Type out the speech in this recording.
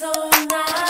so nice.